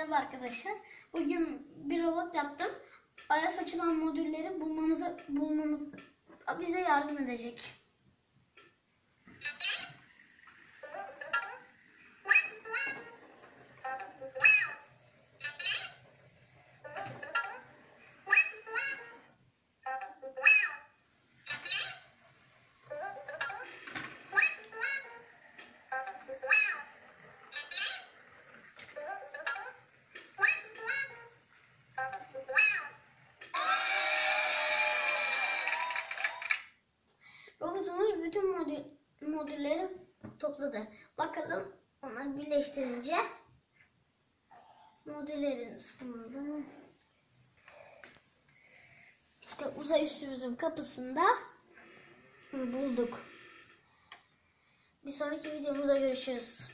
Merhaba arkadaşlar. Bugün bir robot yaptım. Aya saçılan modülleri bulmamıza bulmamız bize yardım edecek. Robotumuz bütün modül, modülleri topladı. Bakalım onları birleştirince modüllerin sonunda işte uzay üstümüzün kapısında bulduk. Bir sonraki videomuzda görüşürüz.